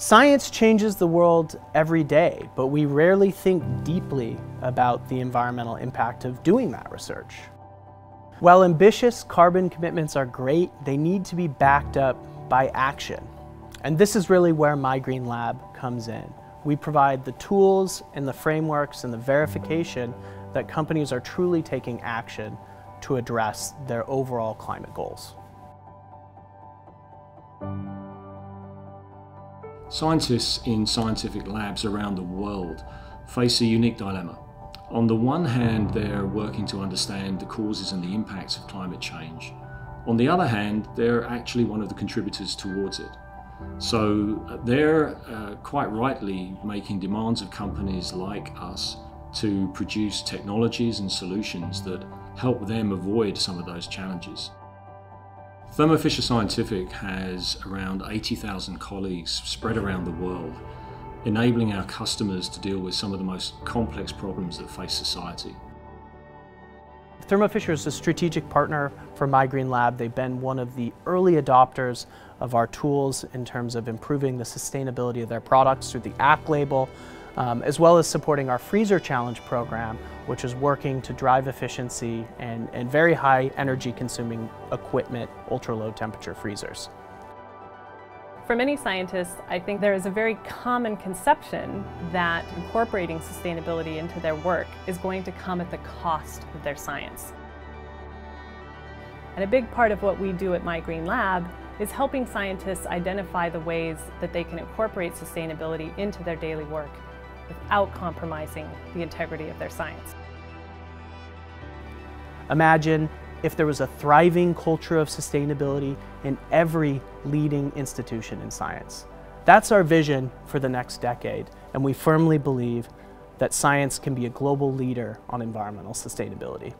Science changes the world every day, but we rarely think deeply about the environmental impact of doing that research. While ambitious carbon commitments are great, they need to be backed up by action. And this is really where My Green Lab comes in. We provide the tools and the frameworks and the verification that companies are truly taking action to address their overall climate goals. Scientists in scientific labs around the world face a unique dilemma. On the one hand, they're working to understand the causes and the impacts of climate change. On the other hand, they're actually one of the contributors towards it. So uh, they're uh, quite rightly making demands of companies like us to produce technologies and solutions that help them avoid some of those challenges. Thermo Fisher Scientific has around 80,000 colleagues spread around the world, enabling our customers to deal with some of the most complex problems that face society. Thermo Fisher is a strategic partner for My Green Lab. They've been one of the early adopters of our tools in terms of improving the sustainability of their products through the ACT label, um, as well as supporting our Freezer Challenge program, which is working to drive efficiency and, and very high energy consuming equipment, ultra low temperature freezers. For many scientists, I think there is a very common conception that incorporating sustainability into their work is going to come at the cost of their science. And a big part of what we do at My Green Lab is helping scientists identify the ways that they can incorporate sustainability into their daily work without compromising the integrity of their science. Imagine if there was a thriving culture of sustainability in every leading institution in science. That's our vision for the next decade, and we firmly believe that science can be a global leader on environmental sustainability.